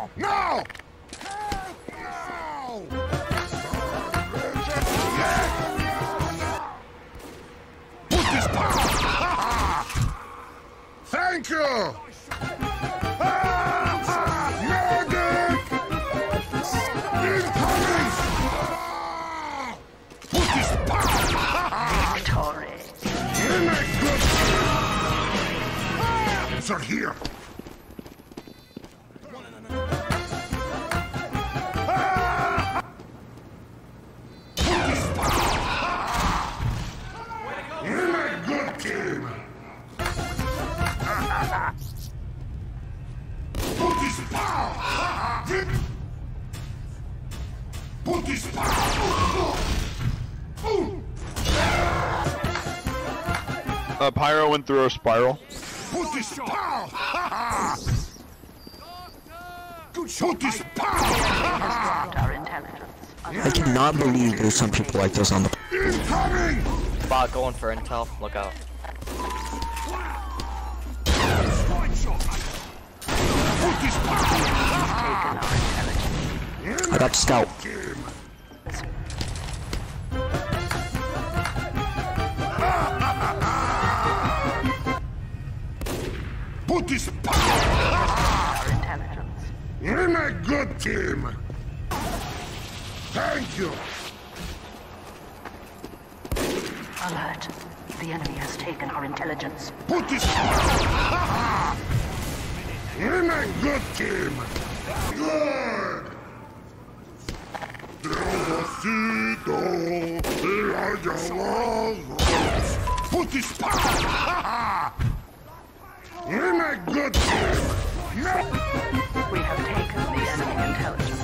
No! No! Put this power! Thank you! Ah, Medic! Incoming! Ah, Put this power! Victory. Sir, here! Good team! Put this power! Put this power! Uh, Pyro went through a spiral. Put this power! Put this power! Dropped our intelligence. I cannot believe there's some people like this on the. Incoming! Bot going for intel. Look out. I got scout. Put this power! Our intelligence. You're a good team! Thank you! Alert. The enemy has taken our intelligence. Put this power! You're a good team! Good! Despacito, Put this power! You're a good team! No! We have taken the enemy intelligence.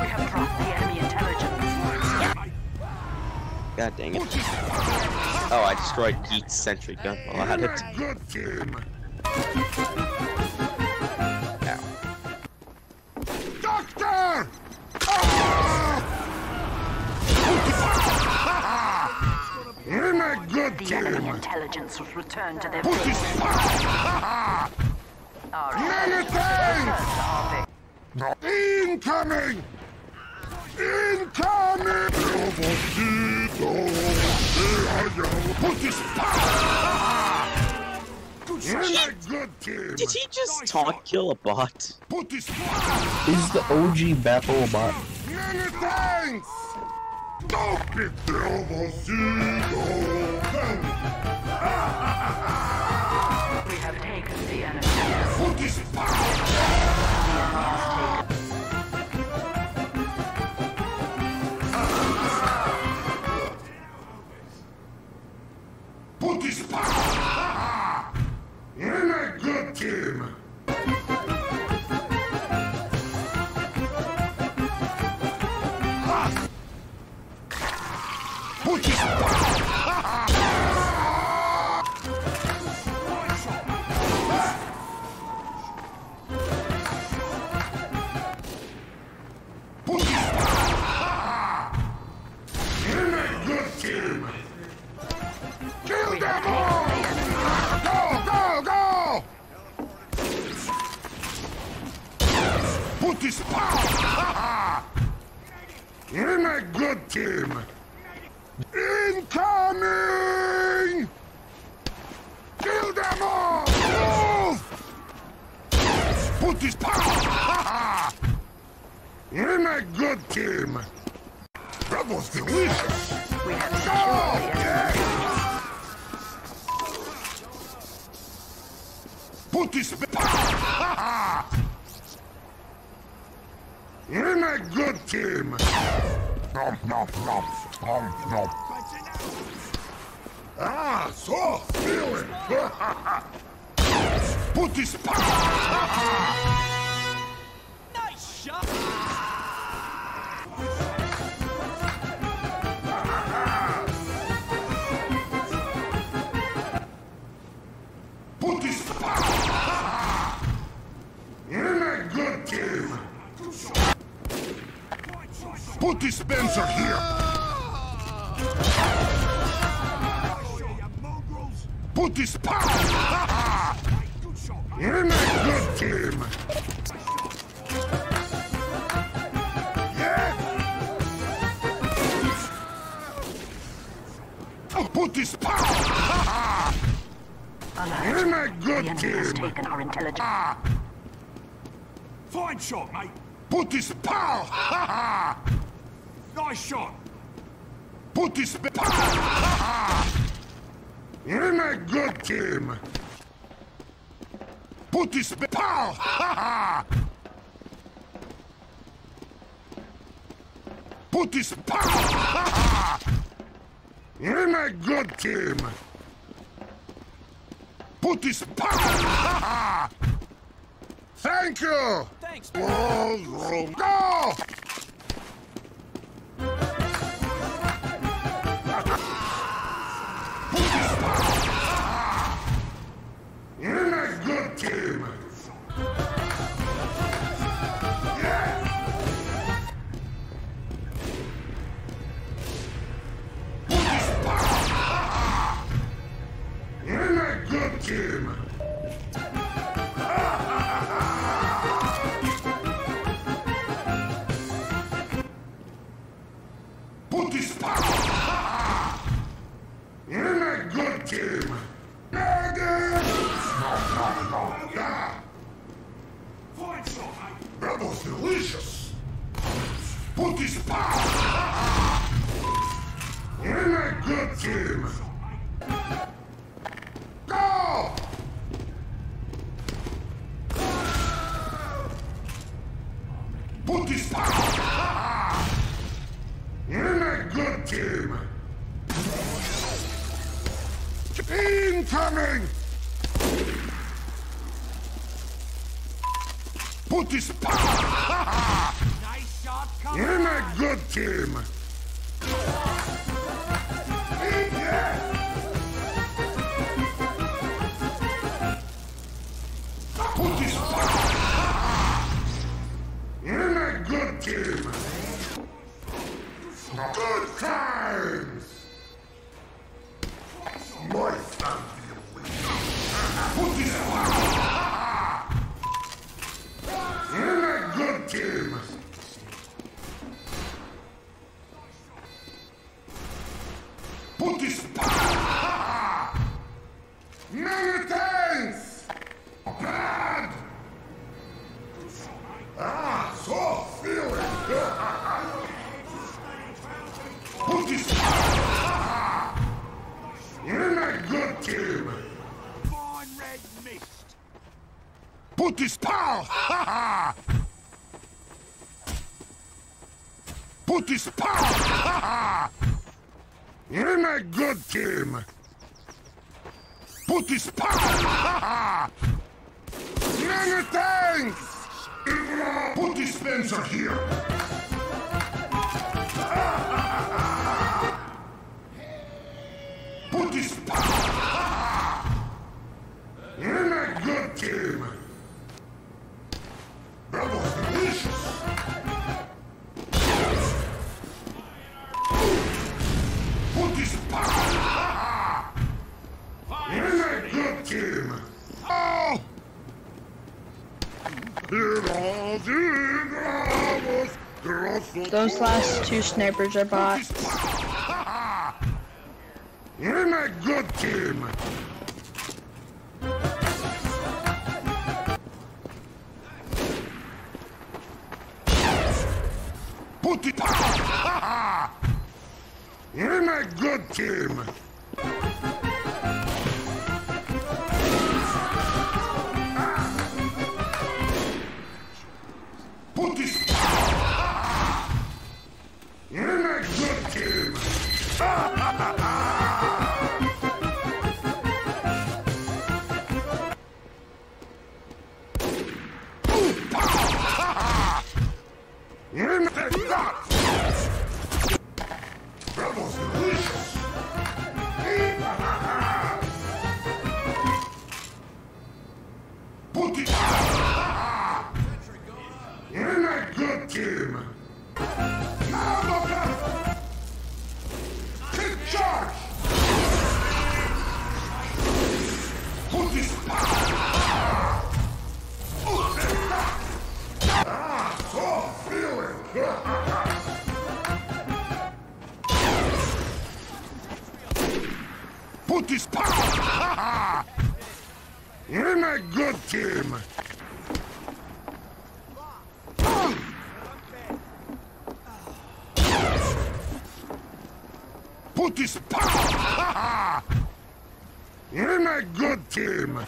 We have dropped the enemy intelligence. God dang it. Oh, I destroyed Geek's sentry gun while I had it. good team! Ow. Doctor! Ah! You're a good The enemy intelligence was returned to their Put base. this power! Our Many thanks! returned to our base. Incoming! Incoming! Put this power! You're good team! Did he just taunt kill a bot? Put this power! He's the OG Battle bot. Many thanks! Don't be We have taken the enemy. Put this Kill them all! Go, go, go! Put this power! You're a good team! Incoming! Kill them all! Move! Put this power! You're a good team! That was delicious! We have Go! secured. Put this power! You're a good team! Nom, nom, nom, nom, nom. Ah, so feeling! Put this power! Put dispenser here! Put this power! In a good team! Yeah? Put this power! In a good team! Ah. Fine shot, mate! Put this power! Nice shot. Put this ha! You're my good team! Put this! Ha ha! Put this power! Ha ha! You're my good team! Put this! Ha ha! Thank you! Thanks. Whoa, whoa, go! You're my this power! You're my good team! Go! Put this power! My good team! Incoming! Put this power! You're my good team! Put this! You're my good team! Good times! My family! Put this! You're my good team! Power! You're my good team! Fine red mist. Put this power! Ha ha! Put this power! Ha ha! You're my good team! Put this power! Ha ha! Many thanks! Put dispenser here! Those last two snipers are bots. You're my good team! Put it! You're my good team! You're my that! That Put this power! In a good team! Put this power! In a good team!